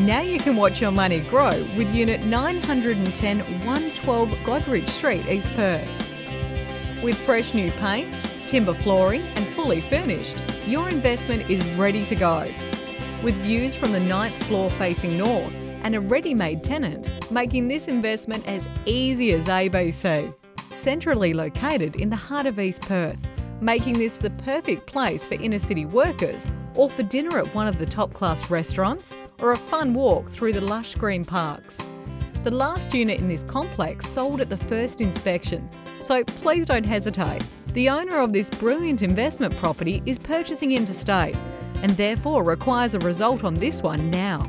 Now you can watch your money grow with Unit 910 112 Goderich Street, East Perth. With fresh new paint, timber flooring, and fully furnished, your investment is ready to go. With views from the ninth floor facing north and a ready made tenant, making this investment as easy as ABC. Centrally located in the heart of East Perth, making this the perfect place for inner city workers or for dinner at one of the top class restaurants or a fun walk through the lush green parks. The last unit in this complex sold at the first inspection, so please don't hesitate. The owner of this brilliant investment property is purchasing interstate and therefore requires a result on this one now.